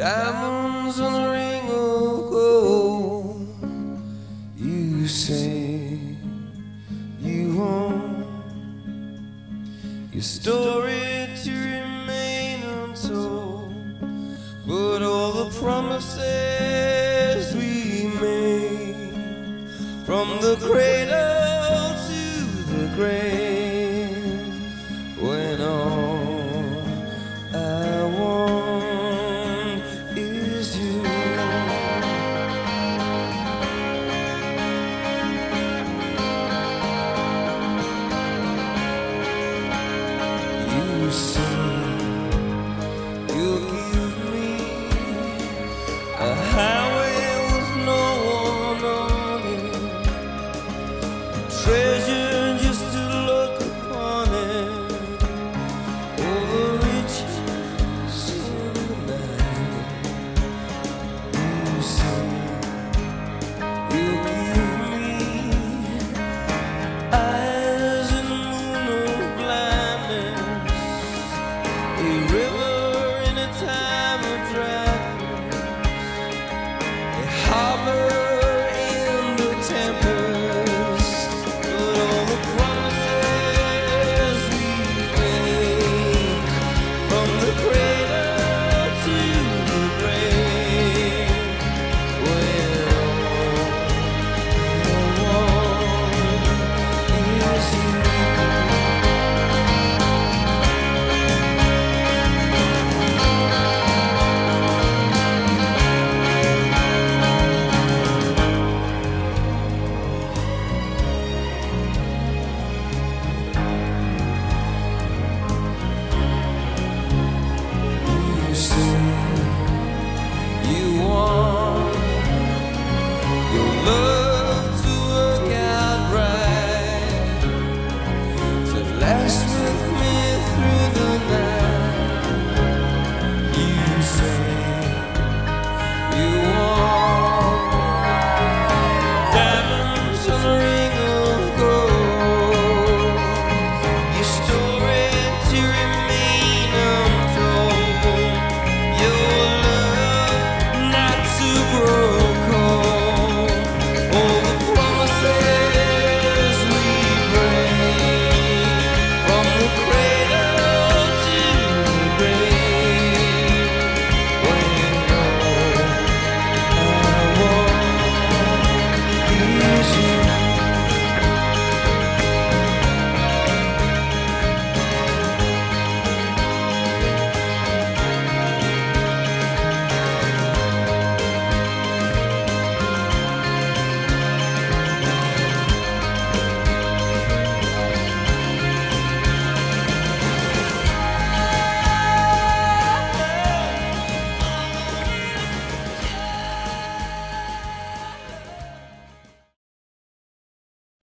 diamonds and a ring of gold. You say you want your story to remain untold, but all the promises we made from the cradle. so temper. say.